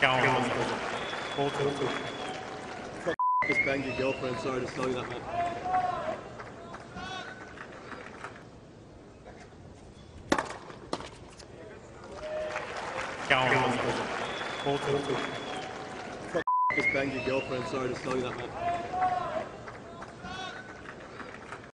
Count. Just banged your girlfriend. Sorry to tell you that, man. Count. Just banged your girlfriend. Sorry to tell you that, man.